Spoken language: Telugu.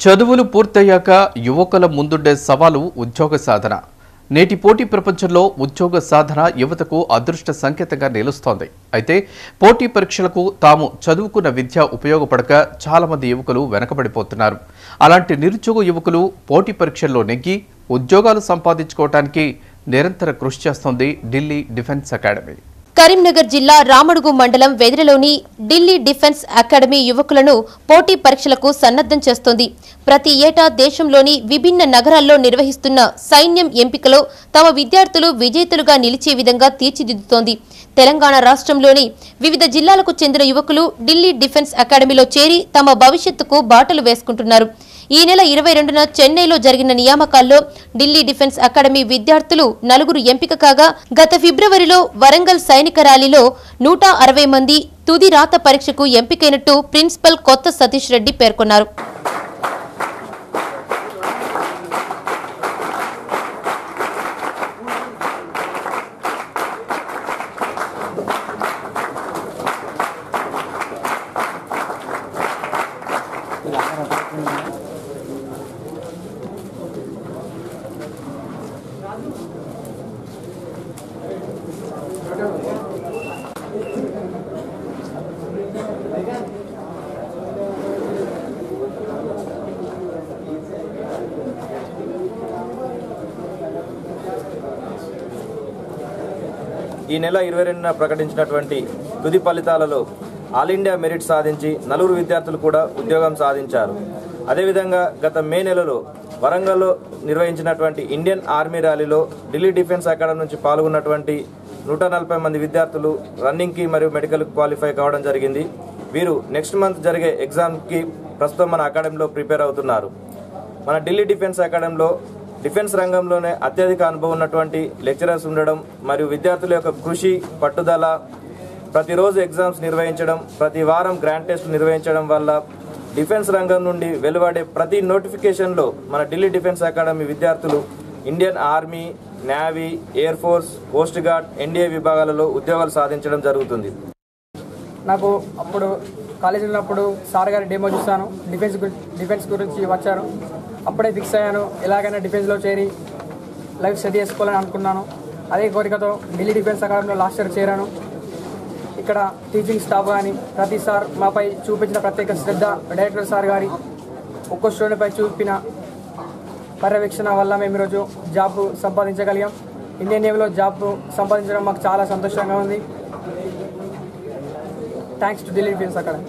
చదువులు పూర్తయ్యాక యువకుల ముందుండే సవాలు ఉద్యోగ సాధన. నేటి పోటీ ప్రపంచంలో ఉద్యోగ సాధన యువతకు అదృష్ట సంకేతంగా నిలుస్తోంది. అయితే పోటీ పరీక్షలకు తాము చదువుకున్న విద్య ఉపయోగపడక చాలామంది యువకులు వెనకబడిపోతున్నారు. అలాంటి నిరుద్యోగ యువకులు పోటీ పరీక్షల్లో నెగ్గి ఉద్యోగాలు సంపాదించుకోవటానికి నిరంతర కృషి చేస్తోంది ఢిల్లీ డిఫెన్స్ అకాడమీ. కరీంనగర్ జిల్లా రామడుగు మండలం వెదిరిలోని ఢిల్లీ డిఫెన్స్ అకాడమీ యువకులను పోటీ పరీక్షలకు సన్నద్ధం చేస్తోంది. ప్రతి ఏటా దేశంలోని విభిన్న నగరాల్లో నిర్వహిస్తున్న సైన్యం ఎంపికలో తమ విద్యార్థులు విజేతలుగా నిలిచే విధంగా తీర్చిదిద్దుతోంది. తెలంగాణ రాష్ట్రంలోని వివిధ జిల్లాలకు చెందిన యువకులు ఢిల్లీ డిఫెన్స్ అకాడమీలో చేరి తమ భవిష్యత్తుకు బాటలు వేసుకుంటున్నారు. ఈ నెల ఇరవై రెండున చెన్నైలో జరిగిన నియామకాల్లో ఢిల్లీ డిఫెన్స్ అకాడమీ విద్యార్థులు నలుగురు ఎంపిక కాగా గత ఫిబ్రవరిలో వరంగల్ సైనిక ర్యాలీలో నూట అరవై మంది తుది రాత పరీక్షకు ఎంపికైనట్టు ప్రిన్సిపల్ కొత్త సతీష్ రెడ్డి పేర్కొన్నారు. ఈ నెల ఇరవై రెండున ప్రకటించినటువంటి తుది ఫలితాలలో ఆల్ ఇండియా మెరిట్ సాధించి నలుగురు విద్యార్థులు కూడా ఉద్యోగం సాధించారు. అదేవిధంగా గత మే నెలలో వరంగల్లో నిర్వహించినటువంటి ఇండియన్ ఆర్మీ ర్యాలీలో ఢిల్లీ డిఫెన్స్ అకాడమీ నుంచి పాల్గొన్నటువంటి నూట నలభై మంది విద్యార్థులు రన్నింగ్కి మరియు మెడికల్ క్వాలిఫై కావడం జరిగింది. వీరు నెక్స్ట్ మంత్ జరిగే ఎగ్జామ్కి ప్రస్తుతం మన అకాడమీలో ప్రిపేర్ అవుతున్నారు. మన ఢిల్లీ డిఫెన్స్ అకాడమీలో డిఫెన్స్ రంగంలోనే అత్యధిక అనుభవం ఉన్నటువంటి లెక్చరర్స్ ఉండడం మరియు విద్యార్థుల యొక్క కృషి పట్టుదల ప్రతిరోజు ఎగ్జామ్స్ నిర్వహించడం ప్రతి వారం గ్రాండ్ టెస్ట్ నిర్వహించడం వల్ల డిఫెన్స్ రంగం నుండి వెలువడే ప్రతి నోటిఫికేషన్లో మన ఢిల్లీ డిఫెన్స్ అకాడమీ విద్యార్థులు Indian army navy air force coast guard NDA విభాగాలలో ఉద్యోగాలు సాధించడం జరుగుతుంది. నాకు అప్పుడు కాలేజీలో ఉన్నప్పుడు సార్ గారి డేమో చూస్తాను డిఫెన్స్ డిఫెన్స్ గురించి వచ్చారు. అప్పుడే ఫిక్స్ అయ్యాను. ఎలాగైనా డిఫెన్స్లో చేరి లైఫ్ సెట్ చేసుకోవాలని అనుకున్నాను. అదే కోరికతో ఢిల్లీ డిఫెన్స్ అకాడమీలో లాస్ట్ ఇయర్ చేరాను. ఇక్కడ టీచింగ్ స్టాఫ్ కానీ ప్రతి సార్ మాపై చూపించిన ప్రత్యేక శ్రద్ధ డైరెక్టర్ సార్ గారి ఒక్కో స్టూడెంట్పై చూపిన పర్యవేక్షణ వల్ల మేము ఈరోజు జాబ్ సంపాదించగలిగాం. ఇండియన్ నేవీలో జాబ్ సంపాదించడం మాకు చాలా సంతోషంగా ఉంది. Thanks to Delhi defence academy